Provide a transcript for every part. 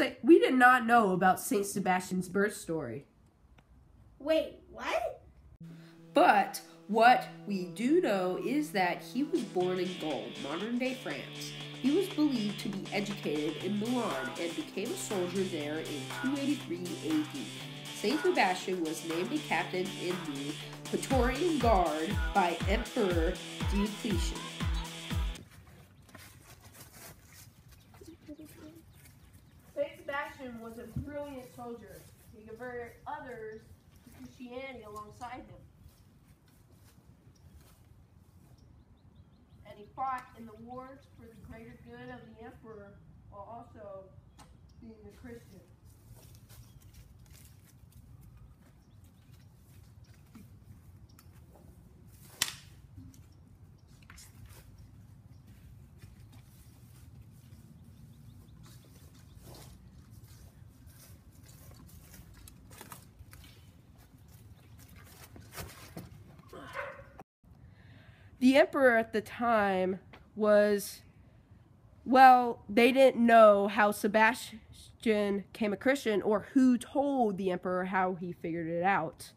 Say, we did not know about Saint Sebastian's birth story. Wait, what? But what we do know is that he was born in Gaul, modern day France. He was believed to be educated in Milan and became a soldier there in 283 AD. Saint Sebastian was named a captain in the Praetorian Guard by Emperor Diocletian. A brilliant soldier. He converted others to Christianity alongside him. And he fought in the wars for the greater good of the emperor while also being a Christian. The emperor at the time was, well, they didn't know how Sebastian came a Christian or who told the emperor how he figured it out.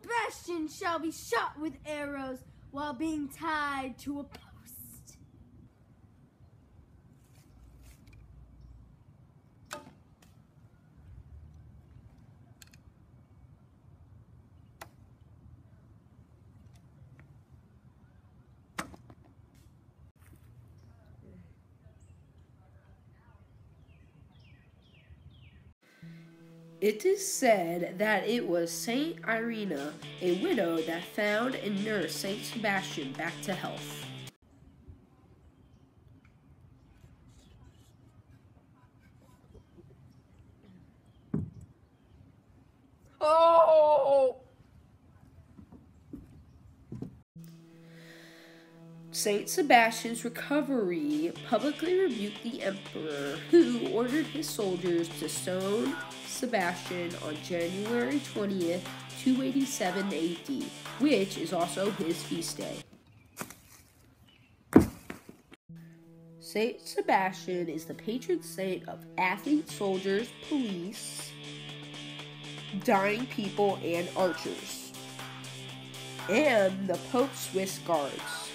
Sebastian shall be shot with arrows while being tied to a It is said that it was Saint Irena, a widow, that found and nursed Saint Sebastian back to health. Saint Sebastian's recovery publicly rebuked the emperor, who ordered his soldiers to stone Sebastian on January 20th, 287 AD, which is also his feast day. Saint Sebastian is the patron saint of athletes, soldiers, police, dying people, and archers, and the Pope's Swiss guards.